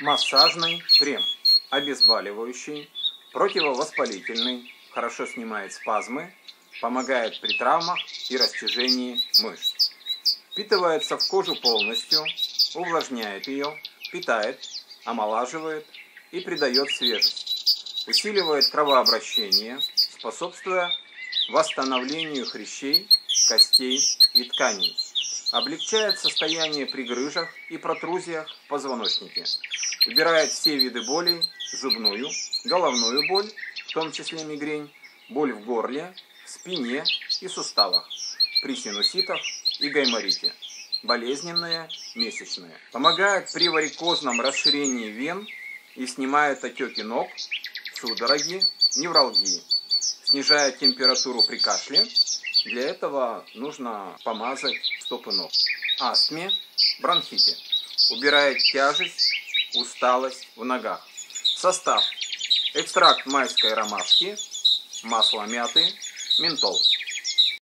Массажный крем. Обезболивающий, противовоспалительный, хорошо снимает спазмы, помогает при травмах и растяжении мышц. Впитывается в кожу полностью, увлажняет ее, питает, омолаживает и придает свежесть. Усиливает кровообращение, способствуя восстановлению хрящей, костей и тканей. Облегчает состояние при грыжах и протрузиях в позвоночнике. Убирает все виды болей, зубную, головную боль, в том числе мигрень, боль в горле, спине и суставах, при синуситах и гайморите, болезненные, месячные. Помогает при варикозном расширении вен и снимает отеки ног, судороги, невралгии. Снижает температуру при кашле. Для этого нужно помазать стопы ног. Астме, бронхите. Убирает тяжесть, усталость в ногах. Состав. Экстракт майской ромашки, масло мяты, ментол.